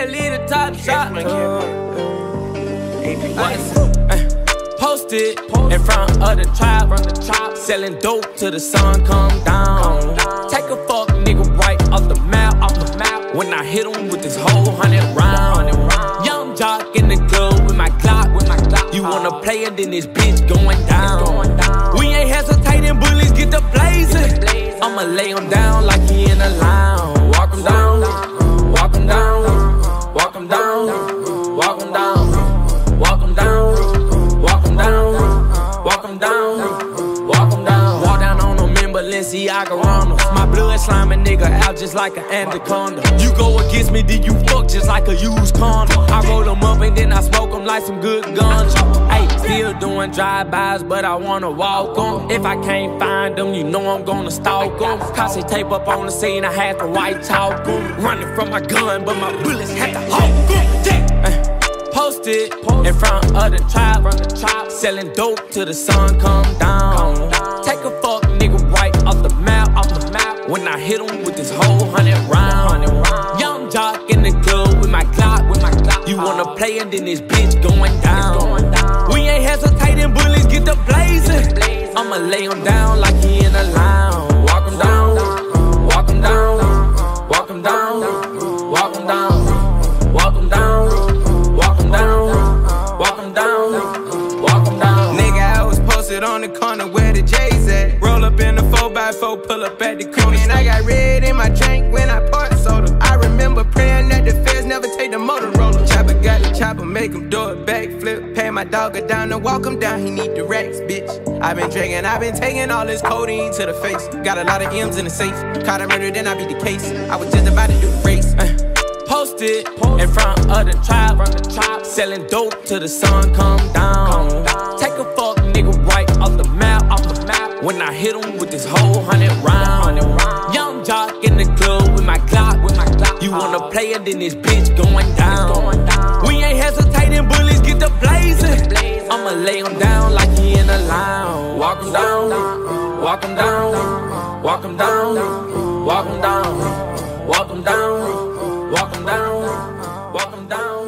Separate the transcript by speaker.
Speaker 1: shot. Posted in front of the trap, selling dope till the sun come down. Take a fuck nigga right off the map, off the map. When I hit him with this whole hundred round. Young jock in the club with my Glock, with my Glock. You wanna play it, then this bitch going down. We ain't hesitating, bullies get the blazing. I'ma lay him down Balenciaga Ramos. My blood slime a nigga out just like an anaconda. You go against me, then you fuck just like a used condom. I roll them up and then I smoke them like some good guns. Hey, still doing drive-bys, but I wanna walk 'em. If I can't find them, you know I'm gonna stalk 'em. Cause they tape up on the scene, I had to white talk. Running from my gun, but my bullets had to hawk 'em. Yeah. Posted in front of the trap, selling dope till the sun come down. Hit him with this whole hundred round. Young jock in the club with my Glock, with my Glock. You wanna play and then this bitch going down. We ain't hesitating, bullies get the blazing. I'ma lay him down like he in a lounge. Walk him down, walk him down, walk him down, walk him down, walk him down, walk him down, walk him down, walk him down.
Speaker 2: Nigga, I was posted on the corner where the J's at. Roll up in 4x4, pull up at the corner. And I got red in my drink when I poured soda. I remember praying that the feds never take the Motorola. Chopper got the chopper, make him do a backflip. Pay my dog a down and walk him down, he need the racks, bitch. i been drinking, i been taking all this codeine to the face. Got a lot of M's in the safe. Caught a murder, then I beat the case. I was just about to do the race.
Speaker 1: Uh, posted in front of the trap, selling dope till the sun come down. Hit him with this whole hundred round. Young jock in the club with my Glock, with my. You wanna play it, then this bitch going down. We ain't hesitating, bullies get the blazing. I'ma lay him down like he in a lounge. Walk him down, walk him down, walk him down, walk him down, walk him down, walk him down, walk him down.